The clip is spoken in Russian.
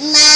на